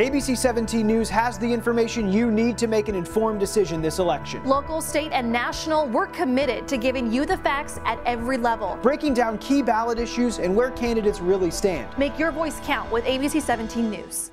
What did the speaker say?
ABC 17 News has the information you need to make an informed decision this election. Local, state, and national, we're committed to giving you the facts at every level. Breaking down key ballot issues and where candidates really stand. Make your voice count with ABC 17 News.